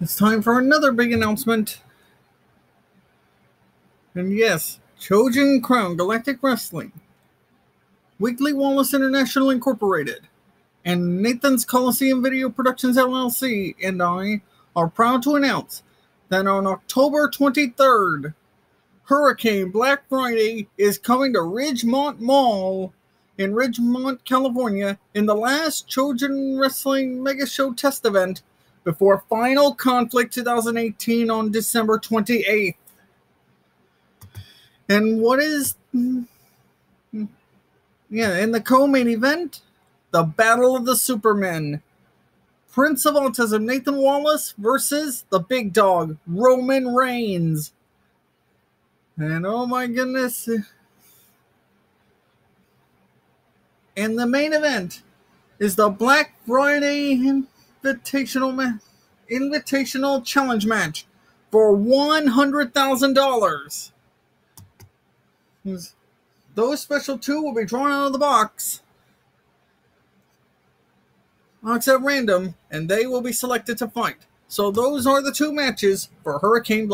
It's time for another big announcement. And yes, Chojin Crown Galactic Wrestling, Weekly Wallace International Incorporated, and Nathan's Coliseum Video Productions LLC and I are proud to announce that on October 23rd, Hurricane Black Friday is coming to Ridgemont Mall in Ridgemont, California, in the last Chojin Wrestling Mega Show test event before Final Conflict 2018 on December 28th. And what is. Yeah, in the co main event, the Battle of the Supermen. Prince of Autism Nathan Wallace versus the big dog Roman Reigns. And oh my goodness. And the main event is the Black Friday Invitational ma- Invitational Challenge match for one hundred thousand dollars. Those special two will be drawn out of the box. Box at random, and they will be selected to fight. So those are the two matches for Hurricane Black.